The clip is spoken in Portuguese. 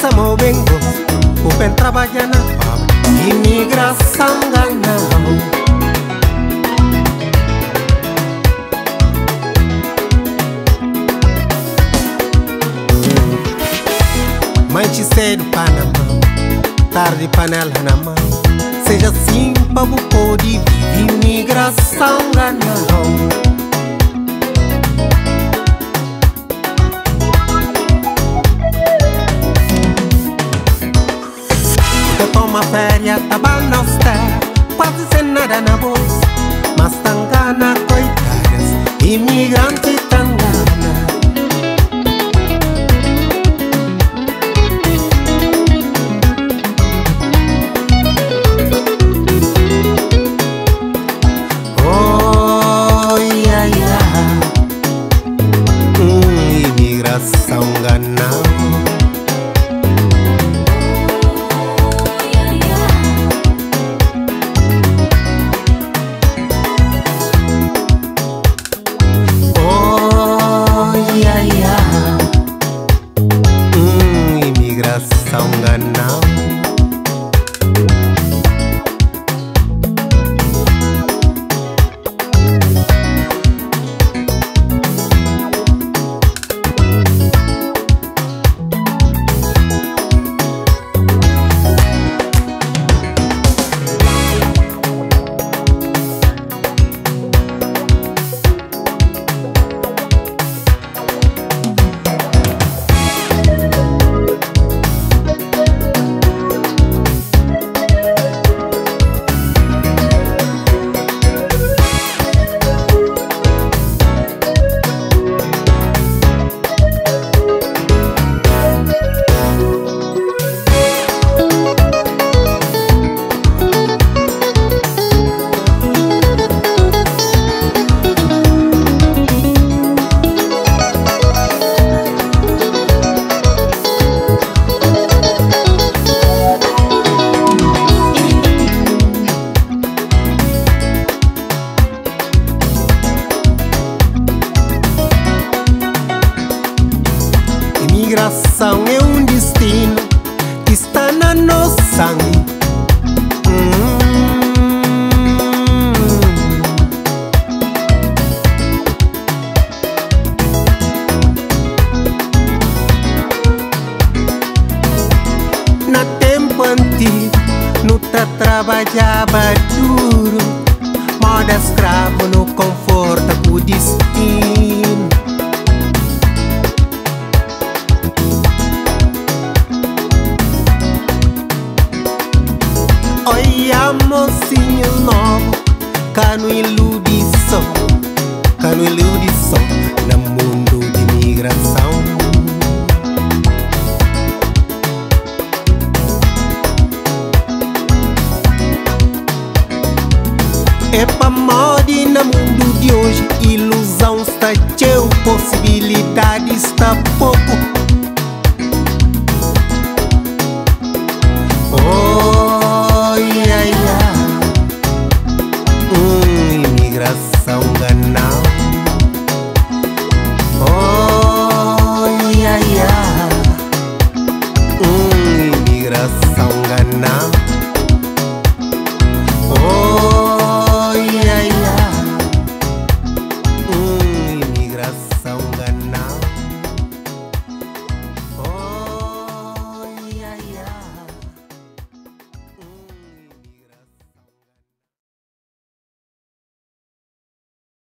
samo o Upen trabalha na pabra Imigração ganhamos Mante cedo Panamá Tarde panela na mão Seja assim, pabo pode viver Imigração ganhamos na baloste Quase sem nada na bolsa Mas tangana, coitadas sangue. Hum. Na tempo antigo, no tra trabalhava duro, moda escravo no conforto com o destino. Cano iludição Cano iludição No mundo de migração. É pra